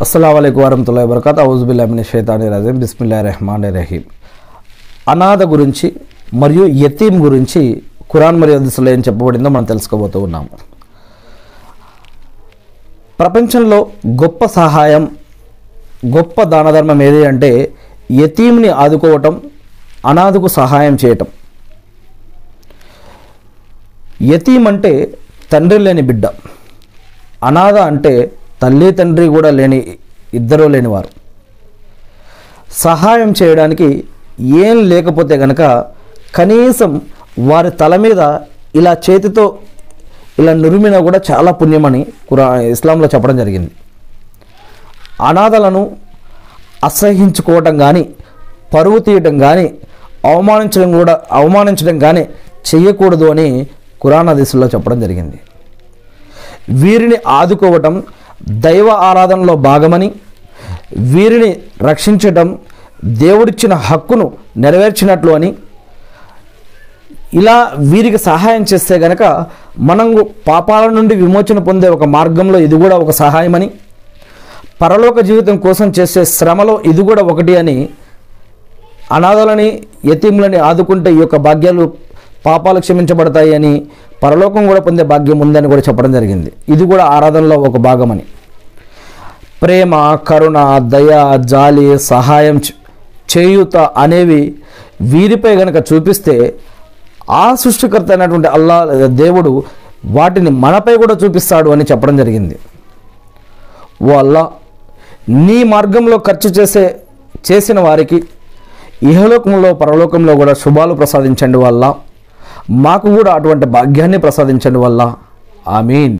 అస్సలం వరహతుల్లా వబర్కాత్ ఔజుబుల్లామిన షేతాని రజీం బిస్మిల్లా రెహమాన్ రహీం అనాథ గురించి మరియు యతీం గురించి ఖురాన్ మరియు హదీసులో ఏం చెప్పబడిందో మనం తెలుసుకోబోతూ ఉన్నాము ప్రపంచంలో గొప్ప సహాయం గొప్ప దానధర్మం ఏది అంటే యతీంని ఆదుకోవటం అనాథకు సహాయం చేయటం. యతీం అంటే తండ్రి లేని బిడ్డ. అనాథ అంటే తల్లి తండ్రి కూడా లేని ఇద్దరూ లేనివారు. సహాయం చేయడానికి ఏం లేకపోతే గనక కనీసం వారి తల మీద ఇలా చేతితో ఇలా నురిమినా కూడా చాలా పుణ్యమని కురా ఇస్లాంలో చెప్పడం జరిగింది. అనాథలను అసహించుకోవటం కానీ పరువు తీయటం కానీ అవమానించడం కూడా అవమానించడం కానీ చేయకూడదు అని కురాన్ దిశల్లో చెప్పడం జరిగింది. వీరిని ఆదుకోవటం దైవ ఆరాధనలో భాగమని వీరిని రక్షించటం దేవుడిచ్చిన హక్కును నెరవేర్చినట్లు అని. ఇలా వీరికి సహాయం చేస్తే గనక మనం పాపాల నుండి విమోచన పొందే ఒక మార్గంలో ఇది కూడా ఒక సహాయమని. పరలోక జీవితం కోసం చేసే శ్రమలో ఇది కూడా ఒకటి అని. అనాథలని యతీములని ఆదుకుంటే ఈ యొక్క భాగ్యాలు పాపాలు క్షమించబడతాయి అని పరలోకం కూడా పొందే భాగ్యం ఉందని కూడా చెప్పడం జరిగింది. ఇది కూడా ఆరాధనలో ఒక భాగమని. ప్రేమ కరుణ దయ జాలి సహాయం చేయుత చేయూత అనేవి వీరిపై గనక చూపిస్తే ఆ సృష్టికర్త అయినటువంటి అల్లా లేదా దేవుడు వాటిని మనపై కూడా చూపిస్తాడు అని చెప్పడం జరిగింది. ఓ అల్లా నీ మార్గంలో ఖర్చు చేసే చేసిన వారికి ఇహలోకంలో పరలోకంలో కూడా శుభాలు ప్రసాదించండి వల్ల మాకు కూడా అటువంటి భాగ్యాన్ని ప్రసాదించండి వల్ల. ఆమీన్.